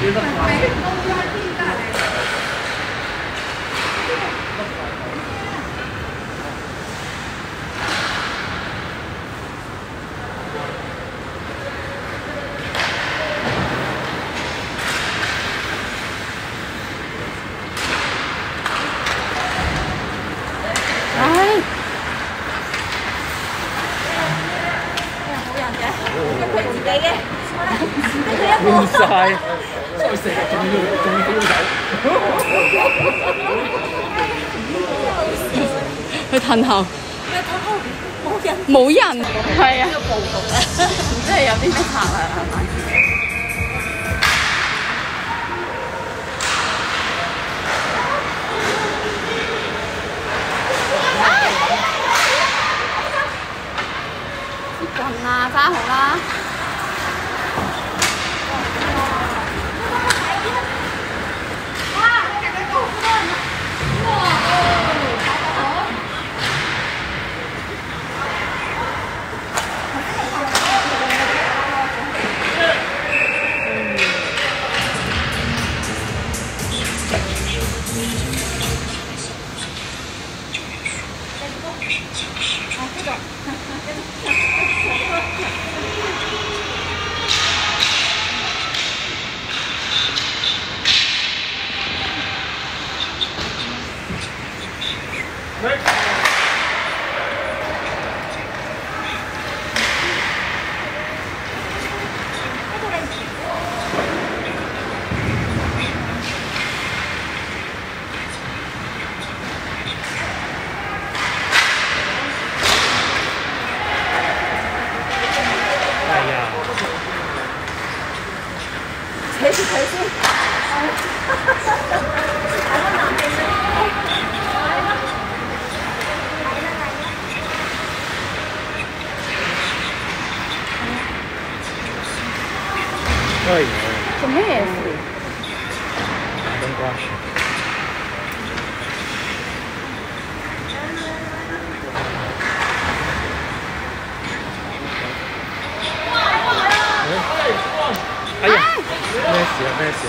基本每个人都冇人，冇人，系啊！有啲，係有啲咩客啊，係咪？哎！你啦，揸好啦。thấy thì thấy chứ Ôi. Không hết. Không qua. Messi, Messi.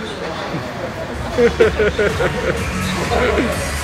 啊咁啊，係啊，哦，太勁攰嘅喎，你見佢係咪？面冇人啦，好去頭啊！歐文，哦，好，嚟。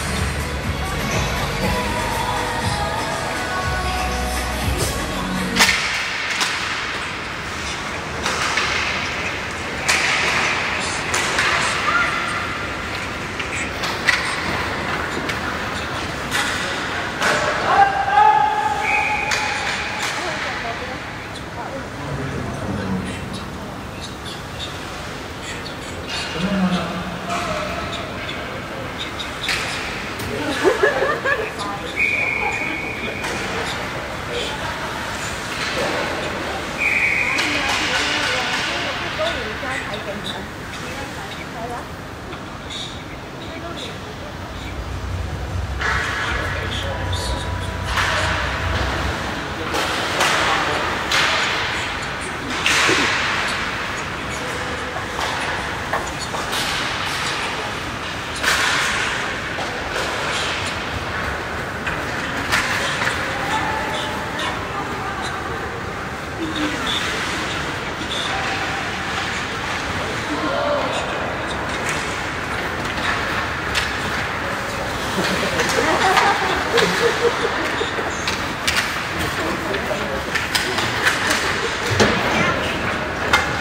Bữa.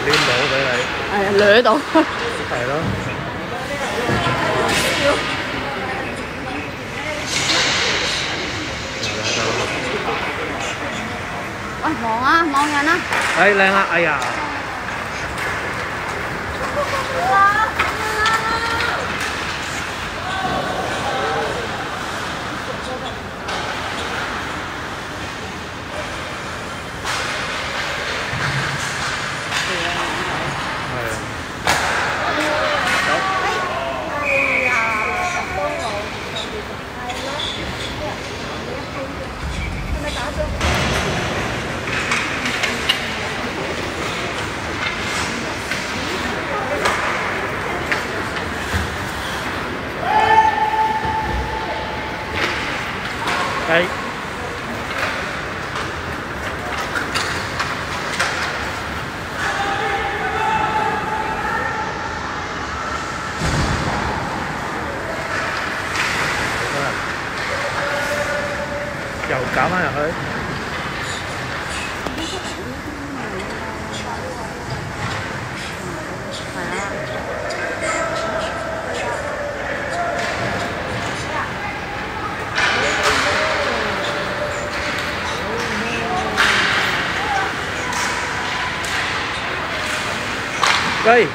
黏到俾你，系啊，掠到。系咯，喂，望啊，望人啊！哎靓啊，哎呀， Cây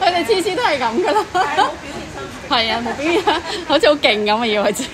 佢哋次次都係咁噶啦。係啊，冇表現，好似好勁咁啊，以為知。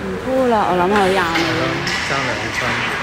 唔沽啦，我諗有廿秒。爭兩分。